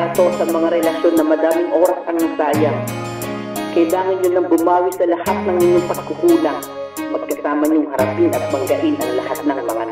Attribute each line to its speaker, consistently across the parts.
Speaker 1: Para to sa mga relasyon na madaming oras ang nasayang. Kailangan nyo nang bumawi sa lahat ng inyong pagkukulang. Magkasama niyong harapin at banggain ang lahat ng mga.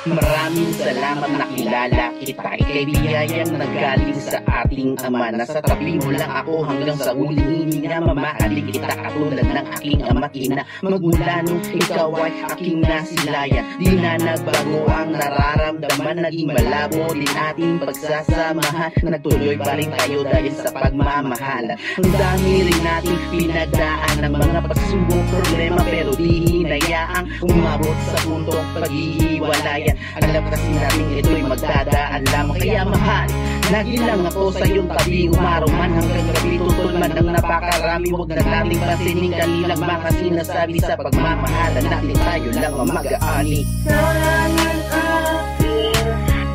Speaker 2: Maraming salamat nakilala kita. Ika'y biyayang nagaling sa ating ama. Nasa tabi mo lang ako hanggang sa uling hininga Mamahalin kita. Katulad ng aking ama't ina. Magmula nung ikaw ay aking nasilayan Di na nagbago ang nararamdaman. Naging malabo din ating pagsasamahan. Nagtuloy pa rin tayo dahil sa pagmamahalan Ang dami rin nating pinagdaan ng mga pagsubok problema Pero di hinayaang umabot sa puntong paghihiwalayan alam kasi namin ito'y magdadaan lamang Kaya mahal, lagi lang ako sa iyong tabi Umaraw man hanggang gabi. Tutol man ng napakarami Huwag na nating pansinin kanilang mga sinasabi Sa pagmamahalan natin. Tayo lang ang mag-aani.
Speaker 3: Kailangan aking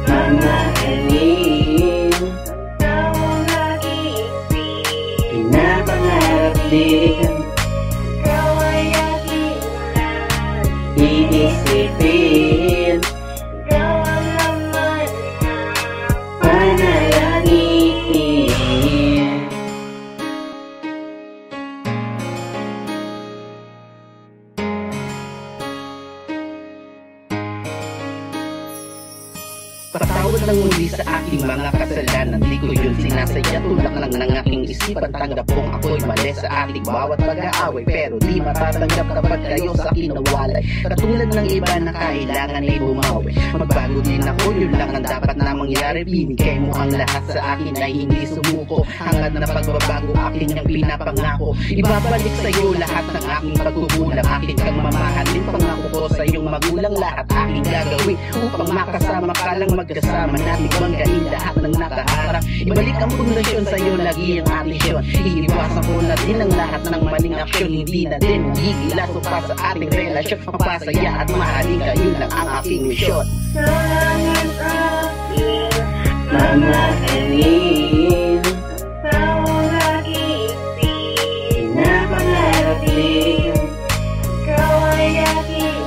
Speaker 2: Mamahalin, Patawad ng muli sa aking mga kasalanan. Di ko yun sinasaya Tulak lang ng aking isipan. Tanggap kong ako'y mali sa ating bawat pag-aaway. Pero di matatanggap kapag kayo sa kinawalay Katulad ng iba na kailangan ay bumawi. Magbago din ako, yun lang ang dapat na mangyari. Binigay mo ang lahat sa akin ay hindi sumuko. Hangad na pagbabago aking ang pinapangako. Ibabalik sa iyo lahat ng aking pagkukulang. Aking kang mamahalin Pangako ko sa iyong magulang. Lahat aking gagawin. Upang makasama ka lang magkasama natin banggain lahat ng nakaharap. Ibalik ang pundasyon sa iyo lagi ang atisyon Iiwasan ko na din ang lahat ng maling aksyon. Hindi na din gigilaso pa sa ating relasyon. Mapasaya at mahalin ka yun lang ang aking misyon.
Speaker 3: Kailangan aking
Speaker 2: Mamahalin
Speaker 3: tawang nag-iisip
Speaker 2: Pinapangarap din
Speaker 3: Ikaw ay aking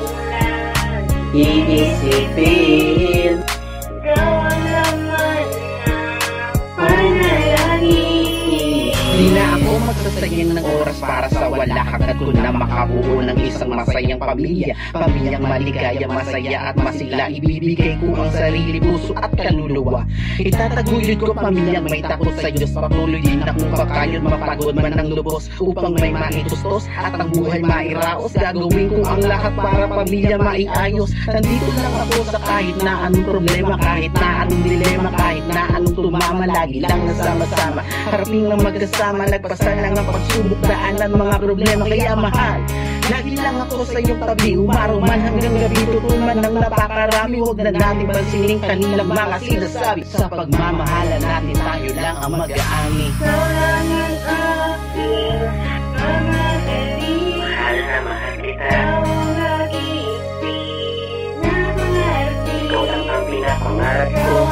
Speaker 2: magsasayang ng oras para sa wala Hanggat ko na makabuo ng isang masayang pamilya. Pamilyang maligaya, masaya at masigla. Ibibigay ko ang sarili, puso at kaluluwa. Itataguyod ko pamilyang may takot sa Diyos. Patuloy din akong kakayod, mapagod man ng lubos Upang may maitustos at ang buhay mairaos. Gagawin ko ang lahat para pamilya maiayos. Nandito lang ako sa kahit na anong problema Kahit na anong dilema, kahit na anong sumama Lagi lang nasama-sama Harapin ng magkasama Nagpasan lang ang pagsubok Daanan mga problema Kaya mahal. Lagi lang ako sa iyong tabi Umaraw man hanggang gabi Tutunan ng napakarami Huwag na natin pansinin Kanilang mga sinasabi. Sa pagmamahala natin Tayo lang ang mag-aami
Speaker 3: Kalangan aking
Speaker 4: Mahal
Speaker 2: na mahal kita.
Speaker 3: Ikaw ang nag-iisip na Ikaw lang ang
Speaker 2: pinapangarap
Speaker 3: ko